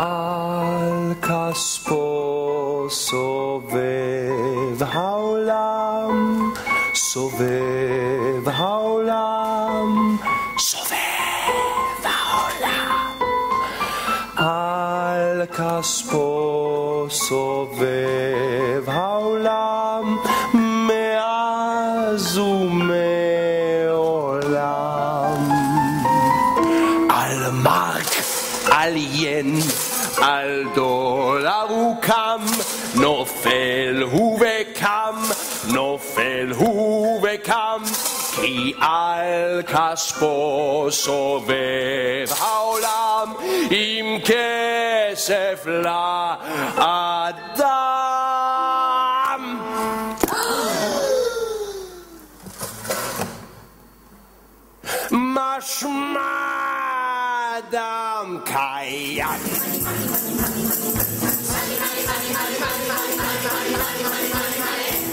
על כספו סובב העולם, סובב העולם, סובב העולם. על כספו סובב העולם, מאז ומעולם. על מרק, על ין, על דולר הוא קם, נופל הוא וקם, נופל הוא וקם, כי על כספו סובב העולם, עם כסף לאדם. Adam Kayak.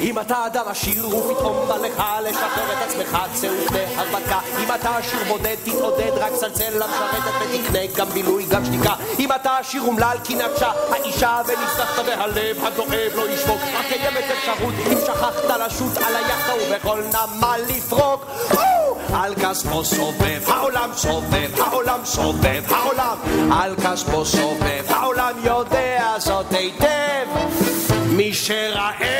אם אתה אדם עשיר ופתאום בא לך לשחרר את עצמך צא ובהרפתקה אם אתה עשיר בודד תתעודד רק צלצל למשרתת ותקנה גם בילוי גם שתיקה. אם אתה עשיר אומלל כי נטשה האישה ונפתחת והלב הדואב לא ישבוק רק קיימת אפשרות אם שכחת לשוט על היאכטה ובכל נמל לפרוק. על כספו סובב העולם סובב העולם סובב העולם. על כספו סובב העולם יודע זאת היטב. מי שרעב